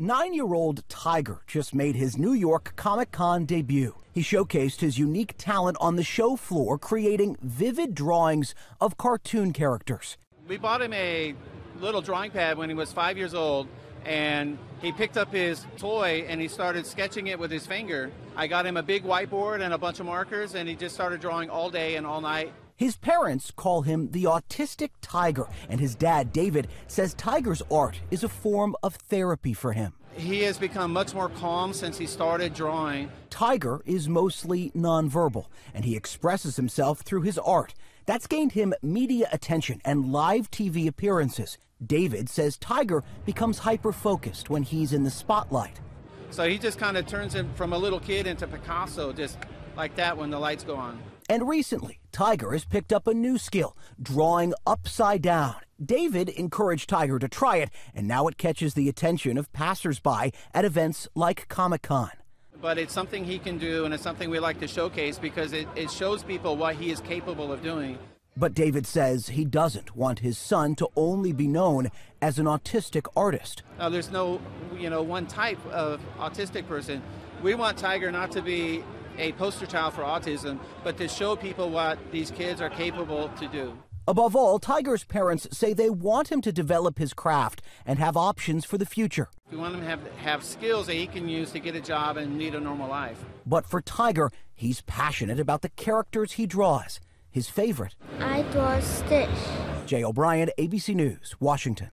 Nine year old Tiger just made his New York Comic Con debut. He showcased his unique talent on the show floor, creating vivid drawings of cartoon characters. We bought him a little drawing pad when he was five years old, and he picked up his toy and he started sketching it with his finger. I got him a big whiteboard and a bunch of markers, and he just started drawing all day and all night. His parents call him the autistic tiger, and his dad, David, says Tiger's art is a form of therapy for him. He has become much more calm since he started drawing. Tiger is mostly nonverbal, and he expresses himself through his art. That's gained him media attention and live TV appearances. David says Tiger becomes hyper focused when he's in the spotlight. So he just kind of turns him from a little kid into Picasso, just like that when the lights go on. And recently, Tiger has picked up a new skill, drawing upside down. David encouraged Tiger to try it, and now it catches the attention of passersby at events like Comic Con. But it's something he can do, and it's something we like to showcase because it, it shows people what he is capable of doing. But David says he doesn't want his son to only be known as an autistic artist. Now, there's no, you know, one type of autistic person. We want Tiger not to be a poster child for autism, but to show people what these kids are capable to do. Above all, Tiger's parents say they want him to develop his craft and have options for the future. We want him to have, have skills that he can use to get a job and lead a normal life. But for Tiger, he's passionate about the characters he draws. His favorite. I draw Stitch. Jay O'Brien, ABC News, Washington.